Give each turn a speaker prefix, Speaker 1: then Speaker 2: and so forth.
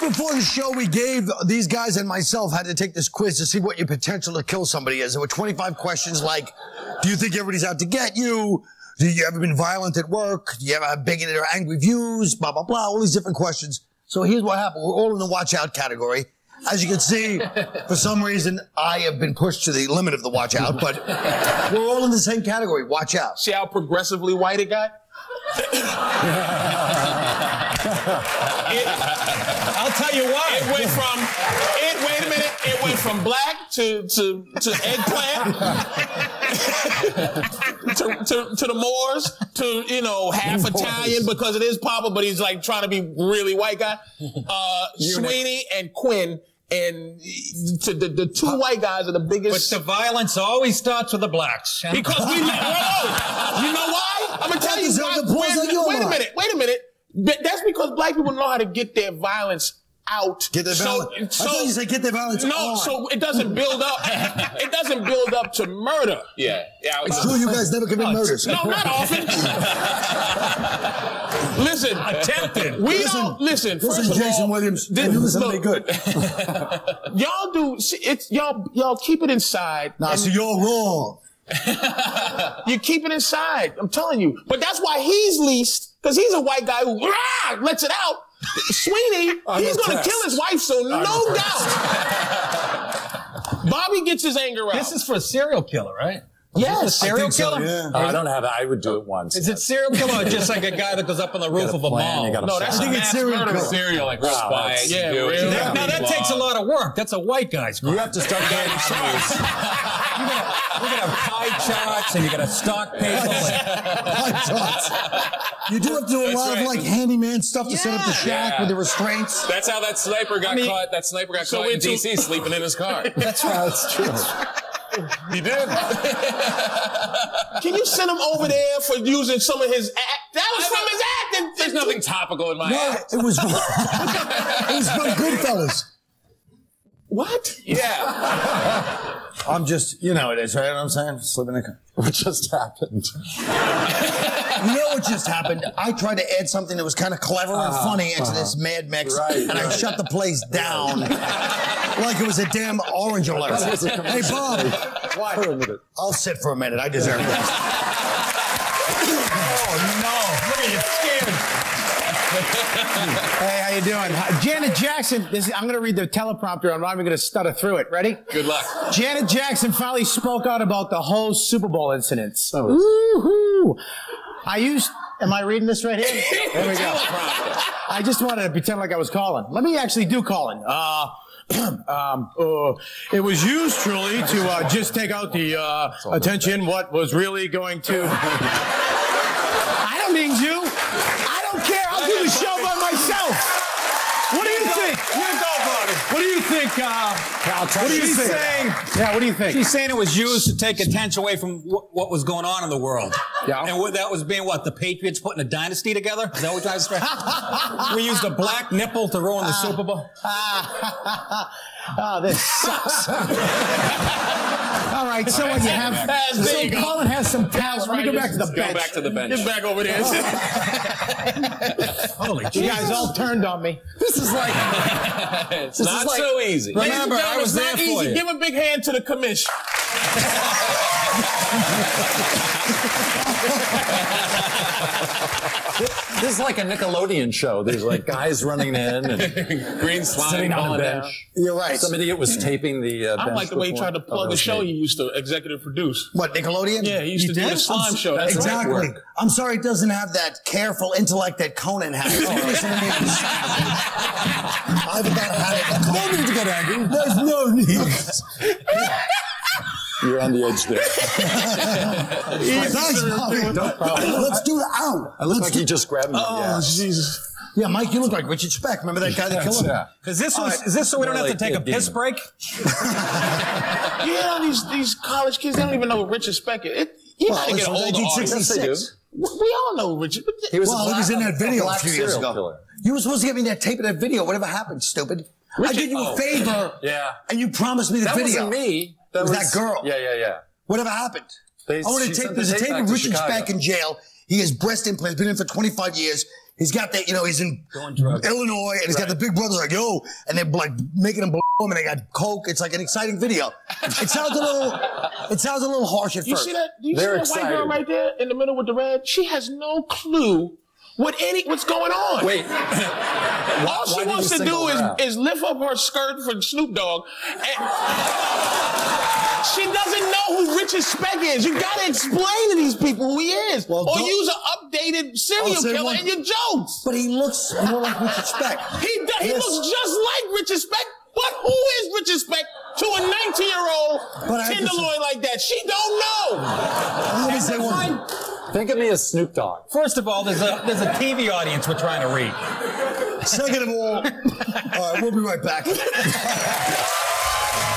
Speaker 1: Right before the show, we gave these guys and myself had to take this quiz to see what your potential to kill somebody is. There were 25 questions like, do you think everybody's out to get you? Do you ever been violent at work? Do you ever have bigoted or angry views? Blah, blah, blah. All these different questions. So here's what happened. We're all in the watch out category. As you can see, for some reason, I have been pushed to the limit of the watch out, but we're all in the same category. Watch out.
Speaker 2: See how progressively white it got? It-
Speaker 3: I'll tell you why.
Speaker 2: It went from it. Wait a minute. It went from black to to to eggplant to, to to the Moors to you know half Italian because it is Papa, but he's like trying to be really white guy. Uh, Sweeney and Quinn. And to the, the two white guys are the biggest.
Speaker 3: But the violence always starts with the blacks.
Speaker 2: Because we whoa, You know why? I'm gonna tell you why. Wait,
Speaker 1: you
Speaker 2: wait a minute. Wait a minute. Th- That's because black people know how to get their violence out.
Speaker 1: Get their
Speaker 2: so,
Speaker 1: violence- I thought you said get their violence
Speaker 2: No,
Speaker 1: on.
Speaker 2: so it doesn't build up. it doesn't build up to murder.
Speaker 4: Yeah, yeah.
Speaker 1: It's true you guys never commit murders.
Speaker 2: No, not often. listen,
Speaker 3: Attempted.
Speaker 2: We
Speaker 1: Listen,
Speaker 2: don't listen.
Speaker 1: Listen,
Speaker 2: first of
Speaker 1: Jayson
Speaker 2: all,
Speaker 1: Williams,
Speaker 2: this-
Speaker 1: and you listen
Speaker 2: look,
Speaker 1: good.
Speaker 2: Y'all do. see, It's y'all. Y'all keep it inside.
Speaker 1: Nah,
Speaker 2: and
Speaker 1: so you're wrong.
Speaker 2: You keep it inside. I'm telling you. But that's why he's least, because he's a white guy who rah, lets it out. Sweeney, he's gonna kill his wife, so no doubt. Bobby gets his anger out.
Speaker 3: This is for a serial killer, right?
Speaker 2: Yes.
Speaker 3: A serial
Speaker 1: think so,
Speaker 3: killer?
Speaker 1: yeah.
Speaker 5: Oh, I don't have. I would do it once.
Speaker 3: Is it serial killer or just like a guy that goes up on the roof of a
Speaker 5: plan,
Speaker 3: mall?
Speaker 5: you got a
Speaker 2: No, that's
Speaker 1: I think
Speaker 2: a
Speaker 1: it's
Speaker 2: mass
Speaker 1: serial
Speaker 2: murder.
Speaker 1: killer.
Speaker 4: Serial like
Speaker 5: Wow,
Speaker 4: spy.
Speaker 5: that's-
Speaker 2: Yeah,
Speaker 4: do it.
Speaker 2: really?
Speaker 3: Now, now that takes a lot of work. That's a white guy's crime.
Speaker 5: You have to start getting shots.
Speaker 3: You gotta have pie charts and you gotta stock paper.
Speaker 1: Pie charts. You do have to do a lot of like handyman stuff to set up the shack
Speaker 4: Yeah.
Speaker 1: with the restraints.
Speaker 4: That's how that sniper got
Speaker 2: mean-
Speaker 4: caught. That sniper got
Speaker 2: So
Speaker 4: caught in DC sleeping in his car.
Speaker 5: That's right. That's true.
Speaker 4: He did.
Speaker 2: Can you send him over there for using some of his act? That was from his act.
Speaker 4: There's nothing topical in my
Speaker 1: No,
Speaker 4: act.
Speaker 1: it was it was from Goodfellas.
Speaker 2: What?
Speaker 4: Yeah.
Speaker 1: I'm just, you know, it is, right? You know what I'm saying? Slipping in.
Speaker 5: What just happened?
Speaker 1: You know what just happened? I tried to add something that was kind of clever and ah. funny into this uh-huh. Mad Mix,
Speaker 5: Right,
Speaker 1: and I shut the place down like it was a damn orange alert. Hey, Bob,
Speaker 5: Wait a minute.
Speaker 1: I'll sit for a minute. I deserve this.
Speaker 3: Oh no! Look at you scared.
Speaker 6: Hey, how you doing? Hi- Janet Jackson. This is, I'm going to read the teleprompter. I'm not even going to stutter through it. Ready?
Speaker 4: Good luck.
Speaker 6: Janet Jackson finally spoke out about the whole Super Bowl incidents. Woo-hoo. I used. Am I reading this right here? There we go. I just wanted to pretend like I was calling. Let me actually do calling. Uh, um, uh, it was used truly to uh, just take out the uh, attention. What was really going to? I don't mean you. Think? Uh, what do you
Speaker 3: She's
Speaker 6: think?
Speaker 3: saying
Speaker 6: Yeah. What do you think?
Speaker 3: she's saying it was used to take attention away from wh- what was going on in the world.
Speaker 6: Yeah.
Speaker 3: And what that was being what the Patriots putting a dynasty together. Is that what you're trying to say? we used a black nipple to ruin the Super Bowl.
Speaker 6: oh, this sucks. All right, so what you have?
Speaker 2: There
Speaker 6: So
Speaker 2: you go.
Speaker 6: Colin has some talent. Let me go back to the
Speaker 4: Go
Speaker 6: bench.
Speaker 4: back to the bench.
Speaker 2: Get back over there.
Speaker 3: Holy
Speaker 6: You guys all turned on me.
Speaker 5: This is like.
Speaker 4: It's not so easy.
Speaker 3: Remember, I was
Speaker 2: it's not
Speaker 3: there for
Speaker 2: easy.
Speaker 3: you.
Speaker 2: Give a big hand to the commission.
Speaker 5: This is like a Nickelodeon show. There's like guys running in and
Speaker 4: Green slime
Speaker 5: sitting on a
Speaker 4: falling down.
Speaker 5: bench.
Speaker 1: You're right.
Speaker 5: Some idiot was taping the. Uh,
Speaker 2: I don't
Speaker 5: bench
Speaker 2: like the way he tried to plug
Speaker 5: that
Speaker 2: the show
Speaker 5: me.
Speaker 2: he used to executive produce.
Speaker 1: What, Nickelodeon?
Speaker 2: Yeah, he used to do the slime show. That's right.
Speaker 1: Exactly. I'm sorry it doesn't have that careful intellect that Conan has. Listen to me. I haven't got had it. No need to get angry. There's no need.
Speaker 5: You're on the edge there.
Speaker 1: Thanks, Bobby. Let's do the out.
Speaker 5: I look like he just grabbed me.
Speaker 2: Oh,
Speaker 5: yeah.
Speaker 2: Jesus.
Speaker 1: Yeah, Mike, you look like Richard Speck. Remember that guy that killed him?
Speaker 5: Yeah.
Speaker 3: Is this was, is this so we don't have to take a piss break?
Speaker 2: Yeah, these these college kids they don't even know what Richard Speck is. It, you
Speaker 1: Well,
Speaker 2: gotta
Speaker 1: it's
Speaker 2: get
Speaker 1: from
Speaker 2: an older audience.
Speaker 1: 1966.
Speaker 2: We we all know Richard.
Speaker 5: He was
Speaker 1: Well,
Speaker 5: a
Speaker 1: he was in that video a
Speaker 5: black
Speaker 1: few years ago.
Speaker 5: killer.
Speaker 1: You were supposed to get me that tape of that video. Whatever happened, stupid. I did you a
Speaker 4: oh.
Speaker 1: favor.
Speaker 5: Yeah.
Speaker 1: And you promised me the
Speaker 5: That
Speaker 1: video.
Speaker 5: wasn't me. That
Speaker 1: was that girl.
Speaker 5: Yeah, yeah, yeah.
Speaker 1: Whatever happened?
Speaker 5: They-
Speaker 1: I want
Speaker 5: she
Speaker 1: to take, there's a
Speaker 5: tape
Speaker 1: tape of
Speaker 5: to
Speaker 1: Richard
Speaker 5: Chicago.
Speaker 1: Speck in jail. He has breast implants, been in for 25 years. He's got that, you know, he's in Illinois and he's got the big brothers like, yo, and they're like making him blow him and they got coke. It's like an exciting video. It sounds a little, it sounds a little harsh at
Speaker 2: You
Speaker 1: first.
Speaker 2: see that? Do you
Speaker 5: They're
Speaker 2: see that white girl right there in the middle with the red? She has no clue what any what's going on.
Speaker 5: Wait.
Speaker 2: All she wants to do is, is lift up her skirt for Snoop Dogg. She doesn't know who Richard Speck is. You gotta explain to these people who he is.
Speaker 1: Well,
Speaker 2: or use an updated serial
Speaker 1: oh, I'll
Speaker 2: killer
Speaker 1: one-
Speaker 2: in your jokes.
Speaker 1: But he looks more like Richard Speck.
Speaker 2: He, do- he
Speaker 1: Yes.
Speaker 2: looks just like Richard Speck. But who is Richard Speck to a 19 year old
Speaker 1: But I have to
Speaker 2: tenderloin like that? She don't know.
Speaker 1: Let me say one.
Speaker 5: Think of me as Snoop Dogg.
Speaker 3: First of all, there's a there's a TV audience we're trying to reach.
Speaker 1: Second of all, all right, we'll be right back.